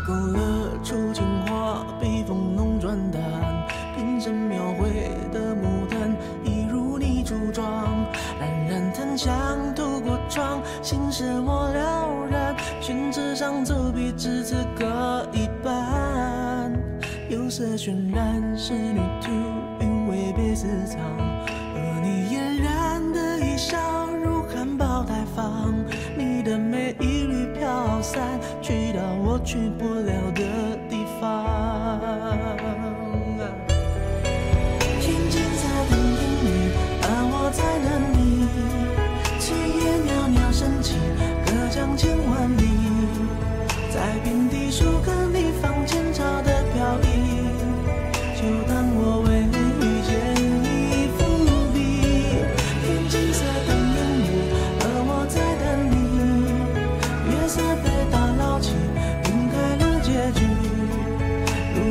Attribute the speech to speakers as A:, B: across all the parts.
A: 勾勒出情话，笔锋浓转淡，平生描绘的牡丹，一如你初妆。冉冉檀香透过窗，心事我了然。宣纸上走笔，至此搁一半。釉色渲染，仕女图，韵味别私藏。去不了的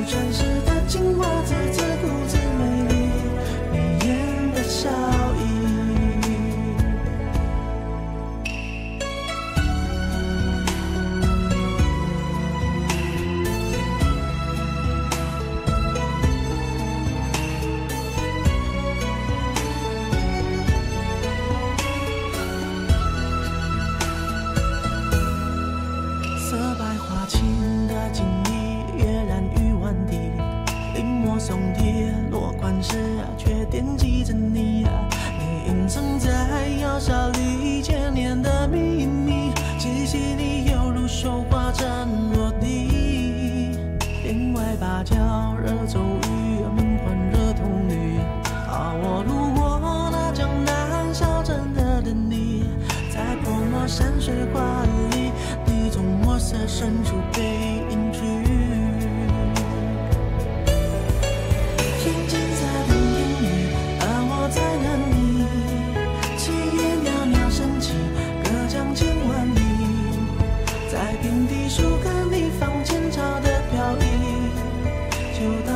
A: 转世的松贴落款时，却惦记着你。你隐藏在窑烧里千年的秘密，气息你犹如绣花针落地。帘外芭蕉惹骤雨，门环惹铜绿。啊，我路过那江南小镇的等你，在泼墨山水画里，你从墨色深处流淌。